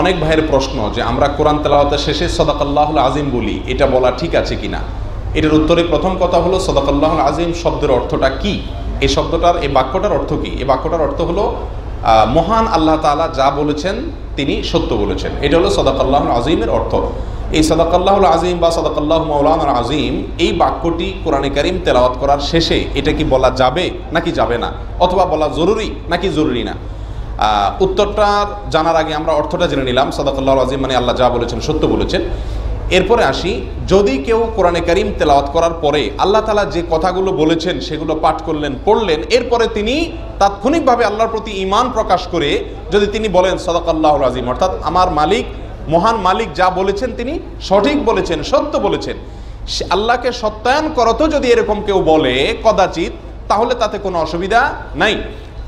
অনেক ভাইয়ের প্রশ্ন যে আমরা কোরআন তেলাওয়াতের শেষে সদাকাল্লাহুল আজিম বলি, এটা বলা ঠিক আছে কিনা? এটার উত্তরে প্রথম কথা হলো সদাকাল্লাহুল আজিম শব্দের অর্থটা কি? এই শব্দটার এই বাক্যটার অর্থ কি? এই বাক্যটার অর্থ হলো মহান আল্লাহ তাআলা যা বলেছেন তিনি সত্য বলেছেন। এটা হলো সদাকাল্লাহুল আজিমের অর্থ। এই সদাকাল্লাহুল আজিম বা সদাকাল্লাহ মৌলানা আজিম, এই বাক্যটি কোরআনে কারিম তেলাওয়াত করার শেষে এটা কি বলা যাবে নাকি যাবে না? অথবা বলা জরুরি নাকি জরুরি না? আহ, উত্তরটার জানার আগে আমরা অর্থটা জেনে নিলাম। সদাকাল্লাহ আজিম মানে আল্লাহ যা বলেছেন সত্য বলেছেন। এরপরে আসি যদি কেউ কোরআনে কারিম তেলাওয়াত করার পরে আল্লাহ তালা যে কথাগুলো বলেছেন সেগুলো পাঠ করলেন পড়লেন এরপরে তিনি তাৎক্ষণিকভাবে আল্লাহর প্রতি ইমান প্রকাশ করে যদি তিনি বলেন সদাকাল্লাহ আজিম অর্থাৎ আমার মালিক মহান মালিক যা বলেছেন তিনি সঠিক বলেছেন সত্য বলেছেন আল্লাহকে সত্যায়ন করতো যদি এরকম কেউ বলে কদাচিৎ তাহলে তাতে কোনো অসুবিধা নাই।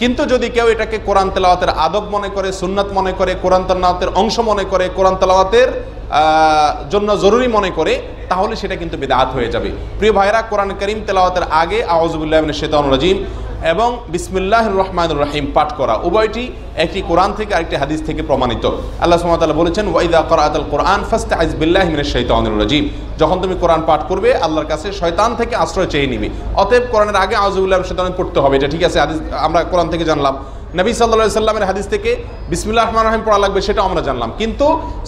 কিন্তু যদি কেউ এটাকে কোরআন তেলাওয়াতের আদব মনে করে, সুন্নাত মনে করে, কোরআন তেলাওয়াতের অংশ মনে করে, কোরআন তেলাওয়াতের জন্য জরুরি মনে করে, তাহলে সেটা কিন্তু বেদাত হয়ে যাবে। প্রিয় ভাইরা কোরআন করিম তেলাওয়াতের আগে আওয়াজবুল্লাহ শেতান রাজিম। এবং বিসমিল্লাহ রহমান রাহিম পাঠ করা। উভয়টি একটি কোরআন থেকে আরেকটি হাদিস থেকে প্রমাণিত। আল্লাহ সুমতাল্লাহ বলেছেন, ওয়াইদা করাত কোরআন ফাস্ত আইজবিল্লাহ মিনের শৈতানুর রাজিম। যখন তুমি কোরআন পাঠ করবে, আল্লাহর কাছে শয়তান থেকে আশ্রয় চেয়ে নিবে। অতএব কোরআনের আগে আজ উল্লাহ শৈতান পড়তে হবে। এটা ঠিক আছে আমরা কোরআন থেকে জানলাম। নবী সাল্লা সাল্লামের হাদিস থেকে বিসমুল্লাহ রহমান রহিম পড়া লাগবে, সেটা আমরা জানলাম। কিন্তু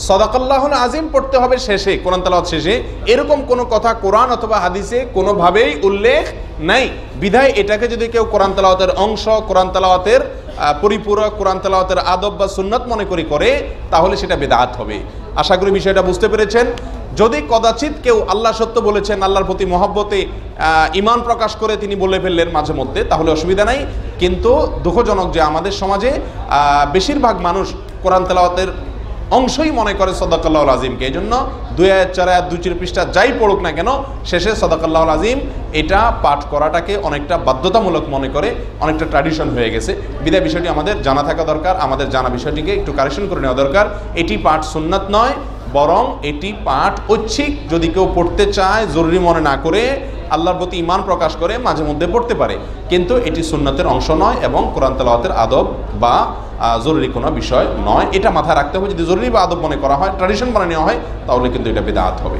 সদাকাল্লাহ আজিম পড়তে হবে শেষে, কোরআন তালাওয়াত শেষে। এরকম কোনো কথা কোরআন অথবা হাদিসে কোনোভাবেই উল্লেখ নাই। বিধায় এটাকে যদি কেউ কোরআন তালাওয়াতের অংশ, কোরআন তালাওয়াতের পরিপূরক কোরআন তালাওয়াতের আদব বা সুন্নত মনে করি করে, তাহলে সেটা বেদাত হবে। আশা করি বিষয়টা বুঝতে পেরেছেন। যদি কদাচিৎ কেউ আল্লাহ সত্য বলেছেন, আল্লাহর প্রতি মহব্বতে ইমান প্রকাশ করে তিনি বলে ফেললেন মাঝে মধ্যে, তাহলে অসুবিধা নাই। কিন্তু দুঃখজনক যে আমাদের সমাজে বেশিরভাগ মানুষ কোরআন তেলাওয়াতের অংশই মনে করে সদাকাল্লাহ আজিমকে এই জন্য দুই আয়াত, চার আয়াত, দুই পৃষ্ঠা যাই পড়ুক না কেন, শেষে সদাকাল্লাহ আজিম এটা পাঠ করাটাকে অনেকটা বাধ্যতামূলক মনে করে, অনেকটা ট্র্যাডিশন হয়ে গেছে। বিদায় বিষয়টি আমাদের জানা থাকা দরকার, আমাদের জানা বিষয়টিকে একটু কারেকশন করে নেওয়া দরকার। এটি পাঠ সুন্নাত নয়, বরং এটি পাঠ ঐচ্ছিক। যদি কেউ পড়তে চায়, জরুরি মনে না করে আল্লাহর প্রতি ইমান প্রকাশ করে মাঝে মধ্যে পড়তে পারে। কিন্তু এটি সুন্নতের অংশ নয় এবং কোরআন তালাওয়াতের আদব বা জরুরি কোনো বিষয় নয়। এটা মাথায় রাখতে হবে, যদি জরুরি বা আদব মনে করা হয় ট্র্যাডিশন নেওয়া হয়, তাহলে কিন্তু এটা বেদাত হবে।